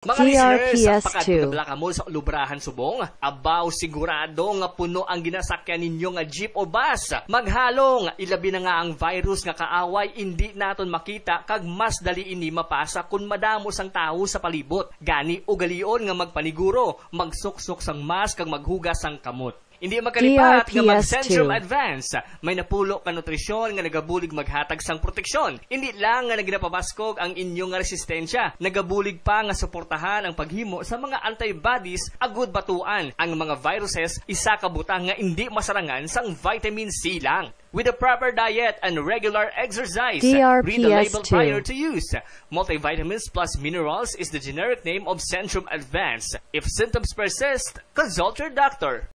Mga listeners, TRPS2. pakadabla ka mo sa lubrahan subong. Abaw sigurado nga puno ang ginasakyan ninyo nga jeep o bus. Maghalong, ilabi na nga ang virus nga kaaway hindi naton makita kag mas dali ini mapasa kun madamos ang tao sa palibot. Gani ugalion nga magpaniguro, magsuksok sang mask kag maghugas sang kamot. Hindi makalipat nga mag TRPS2. Centrum Advance. May napulo ka nutrisyon nga nagabulig maghatag sang proteksyon. Hindi lang nga naginapabaskog ang inyong nga resistensya. Nagabulig pa nga suportahan ang paghimo sa mga antibodies agud batuan. Ang mga viruses isa ka butang nga hindi masarangan sang vitamin C lang. With a proper diet and regular exercise, read the label TRPS2. prior to use. Multivitamins plus minerals is the generic name of Centrum Advance. If symptoms persist, consult your doctor.